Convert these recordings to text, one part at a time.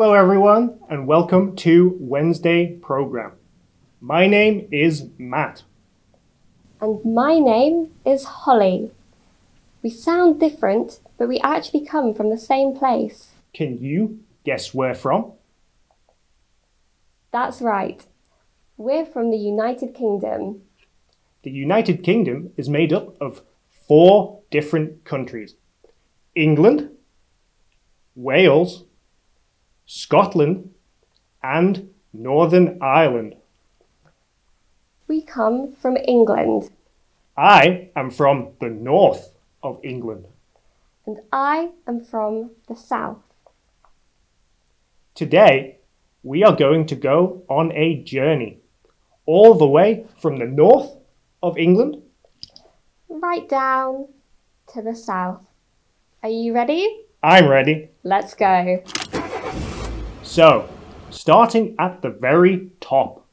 Hello, everyone, and welcome to Wednesday program. My name is Matt. And my name is Holly. We sound different, but we actually come from the same place. Can you guess where from? That's right. We're from the United Kingdom. The United Kingdom is made up of four different countries England, Wales, Scotland, and Northern Ireland. We come from England. I am from the north of England. And I am from the south. Today, we are going to go on a journey all the way from the north of England right down to the south. Are you ready? I'm ready. Let's go. So, starting at the very top,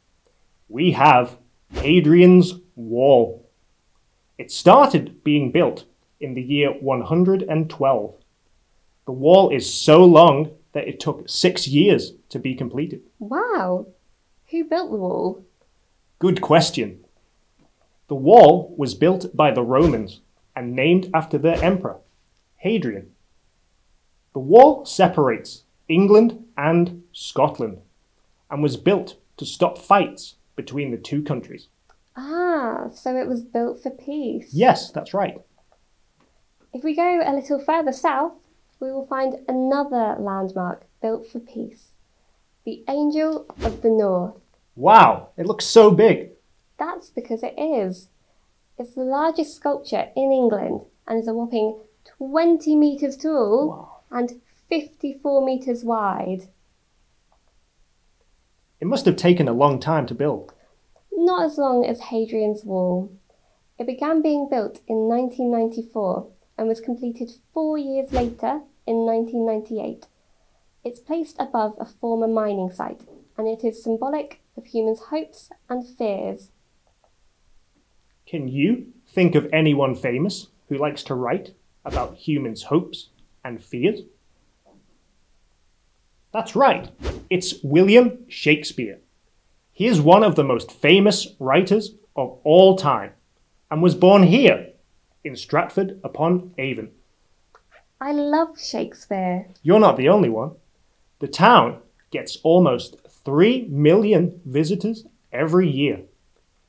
we have Hadrian's Wall. It started being built in the year 112. The wall is so long that it took six years to be completed. Wow. Who built the wall? Good question. The wall was built by the Romans and named after their emperor, Hadrian. The wall separates England and Scotland and was built to stop fights between the two countries. Ah, so it was built for peace. Yes, that's right. If we go a little further south, we will find another landmark built for peace the Angel of the North. Wow, it looks so big. That's because it is. It's the largest sculpture in England and is a whopping 20 metres tall Wow. and 54 metres wide. It must have taken a long time to build. Not as long as Hadrian's Wall. It began being built in 1994 and was completed four years later in 1998. It's placed above a former mining site and it is symbolic of humans' hopes and fears. Can you think of anyone famous who likes to write about humans' hopes and fears? That's right, it's William Shakespeare. He is one of the most famous writers of all time and was born here in Stratford upon Avon. I love Shakespeare. You're not the only one. The town gets almost 3 million visitors every year.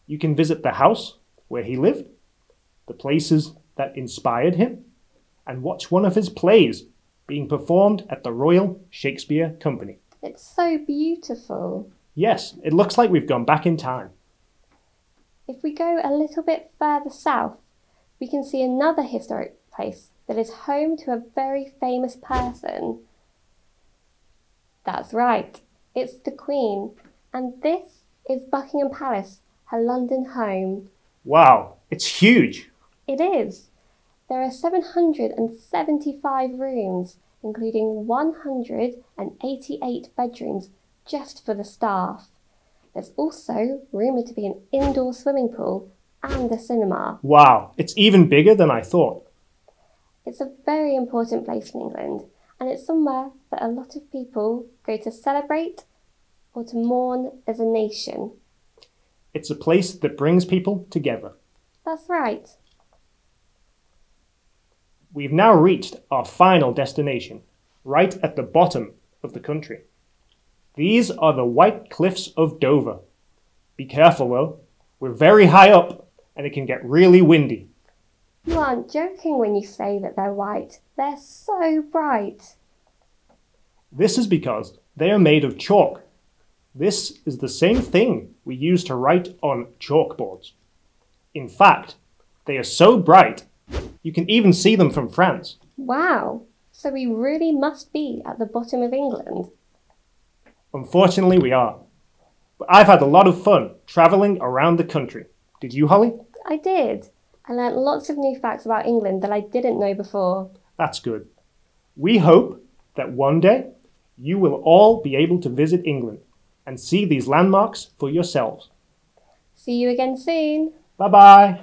You can visit the house where he lived, the places that inspired him, and watch one of his plays being performed at the Royal Shakespeare Company. It's so beautiful. Yes, it looks like we've gone back in time. If we go a little bit further south, we can see another historic place that is home to a very famous person. That's right, it's the Queen, and this is Buckingham Palace, her London home. Wow, it's huge. It is. There are 775 rooms, including 188 bedrooms just for the staff. There's also rumoured to be an indoor swimming pool and a cinema. Wow, it's even bigger than I thought. It's a very important place in England, and it's somewhere that a lot of people go to celebrate or to mourn as a nation. It's a place that brings people together. That's right. We've now reached our final destination, right at the bottom of the country. These are the White Cliffs of Dover. Be careful though, we're very high up and it can get really windy. You aren't joking when you say that they're white. They're so bright. This is because they are made of chalk. This is the same thing we use to write on chalkboards. In fact, they are so bright you can even see them from France. Wow. So we really must be at the bottom of England. Unfortunately, we are. But I've had a lot of fun travelling around the country. Did you, Holly? I did. I learnt lots of new facts about England that I didn't know before. That's good. We hope that one day you will all be able to visit England and see these landmarks for yourselves. See you again soon. Bye bye.